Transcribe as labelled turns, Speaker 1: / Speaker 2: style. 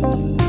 Speaker 1: Música